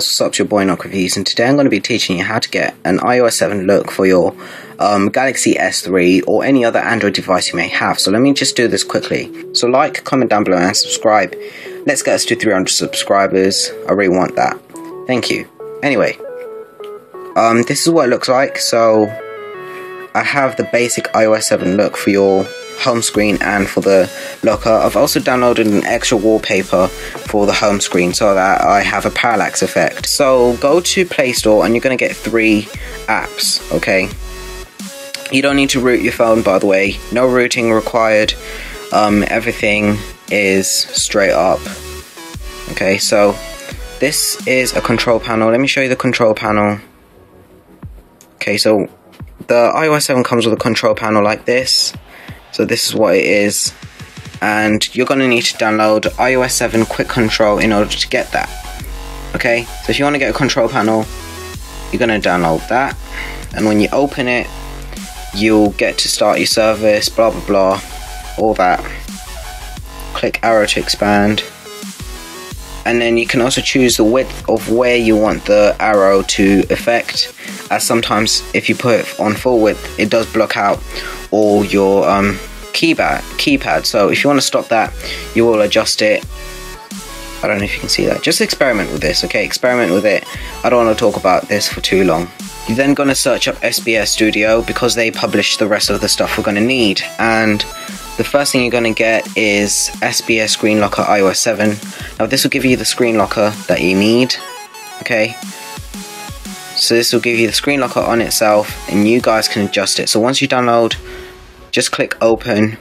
guys, what's up? It's your boy Knock Reviews, and today I'm going to be teaching you how to get an iOS 7 look for your um, Galaxy S3 or any other Android device you may have. So let me just do this quickly. So like, comment down below, and subscribe. Let's get us to 300 subscribers. I really want that. Thank you. Anyway, um, this is what it looks like. So I have the basic iOS 7 look for your home screen and for the locker. I've also downloaded an extra wallpaper for the home screen so that I have a parallax effect. So go to Play Store and you're going to get three apps, okay? You don't need to root your phone by the way, no rooting required. Um, everything is straight up. Okay, so this is a control panel. Let me show you the control panel. Okay, so the iOS 7 comes with a control panel like this. So this is what it is. And you're going to need to download iOS 7 Quick Control in order to get that. Okay, so if you want to get a control panel, you're going to download that. And when you open it, you'll get to start your service, blah blah blah, all that. Click arrow to expand. And then you can also choose the width of where you want the arrow to affect. As sometimes, if you put it on full width, it does block out all your um, keypad. Keypad. So if you want to stop that, you will adjust it. I don't know if you can see that. Just experiment with this, okay? Experiment with it. I don't want to talk about this for too long. You're then going to search up Espier Studio because they publish the rest of the stuff we're going to need. And the first thing you're going to get is Espier Screen Locker iOS 7. Now this will give you the screen locker that you need, okay? So this will give you the screen locker on itself and you guys can adjust it. So once you download, just click open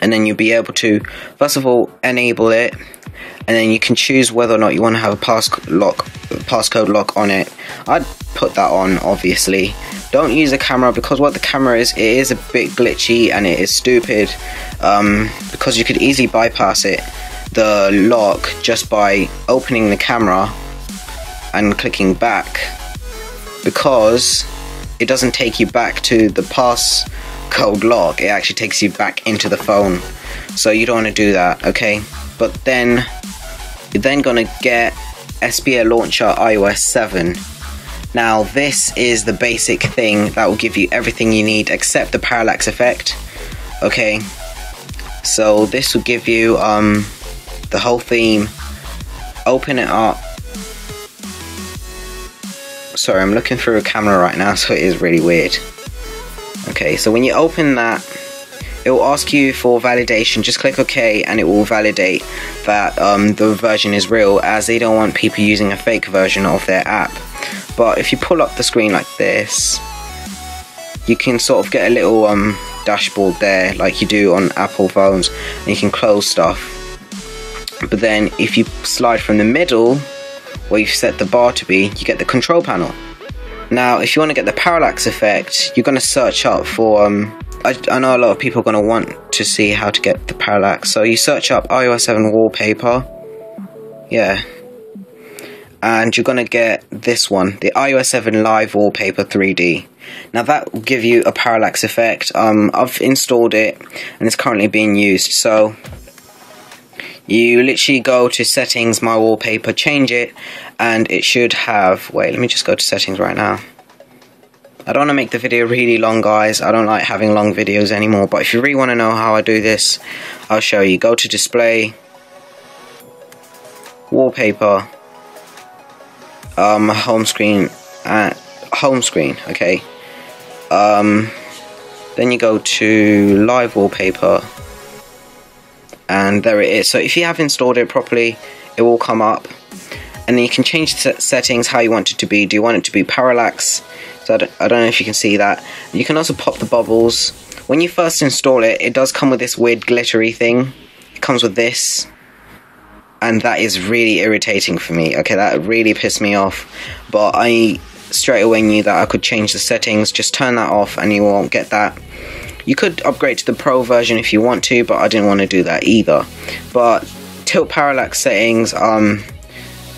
and then you'll be able to, first of all, enable it and then you can choose whether or not you want to have a pass lock, passcode lock on it. I'd put that on, obviously. Don't use the camera because what the camera is, it is a bit glitchy and it is stupid um, because you could easily bypass it, the lock, just by opening the camera and clicking back because it doesn't take you back to the passcode lock, it actually takes you back into the phone. So you don't want to do that, okay? But then you're then going to get Espier Launcher iOS 7. Now, this is the basic thing that will give you everything you need except the parallax effect. Okay, so this will give you um, the whole theme. Open it up. Sorry, I'm looking through a camera right now, so it is really weird. Okay, so when you open that, it will ask you for validation. Just click OK and it will validate that um, the version is real as they don't want people using a fake version of their app. But if you pull up the screen like this, you can sort of get a little um, dashboard there like you do on Apple phones and you can close stuff. But then if you slide from the middle where you've set the bar to be, you get the control panel. Now, if you want to get the parallax effect, you're going to search up for um, I, I, know a lot of people are going to want to see how to get the parallax. So you search up iOS 7 wallpaper. Yeah. And you're going to get this one, the iOS 7 Live Wallpaper 3D. Now that will give you a parallax effect. Um, I've installed it and it's currently being used. So you literally go to settings, my wallpaper, change it, and it should have. Wait, let me just go to settings right now. I don't want to make the video really long guys, I don't like having long videos anymore, but if you really want to know how I do this, I'll show you. Go to display, wallpaper, um, home screen, at home screen, okay. Um, then you go to live wallpaper, and there it is. So if you have installed it properly, it will come up and then you can change the settings how you want it to be. Do you want it to be parallax? So I don't, I don't know if you can see that. You can also pop the bubbles. When you first install it, it does come with this weird glittery thing. It comes with this. And that is really irritating for me. Okay, that really pissed me off. But I straight away knew that I could change the settings. Just turn that off and you won't get that. You could upgrade to the Pro version if you want to, but I didn't want to do that either. But tilt parallax settings, um,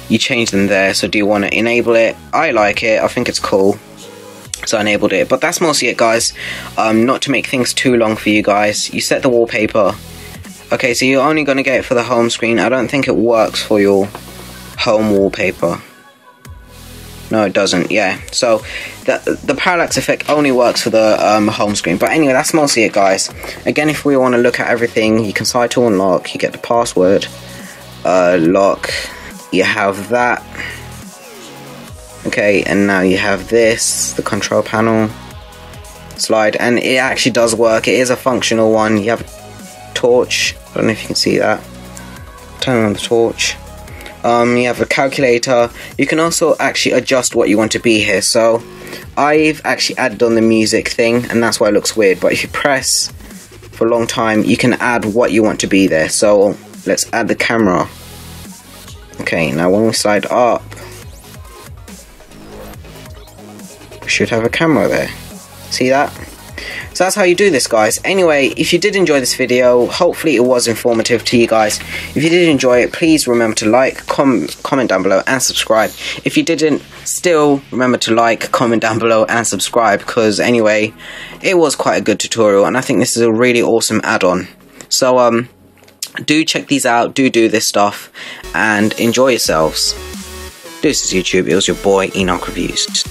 you change them there. So do you want to enable it? I like it. I think it's cool. So I enabled it. But that's mostly it, guys. Um, not to make things too long for you guys. You set the wallpaper. Okay, so you're only going to get it for the home screen. I don't think it works for your home wallpaper. No, it doesn't. Yeah. So the the parallax effect only works for the um, home screen. But anyway, that's mostly it, guys. Again, if we want to look at everything, you can side to unlock. You get the password, uh, lock. You have that. Okay, and now you have this, the control panel slide, and it actually does work. It is a functional one. You have a torch. I don't know if you can see that. Turn on the torch. Um, you have a calculator. You can also actually adjust what you want to be here. So I've actually added on the music thing, and that's why it looks weird. But if you press for a long time, you can add what you want to be there. So let's add the camera. Okay, now when we slide up, we should have a camera there. See that? So that's how you do this guys. Anyway, if you did enjoy this video, hopefully it was informative to you guys. If you did enjoy it, please remember to like, com comment down below and subscribe. If you didn't, still remember to like, comment down below and subscribe because anyway, it was quite a good tutorial and I think this is a really awesome add-on. So um do check these out, do do this stuff and enjoy yourselves. This is YouTube, it was your boy Enoch Reviews.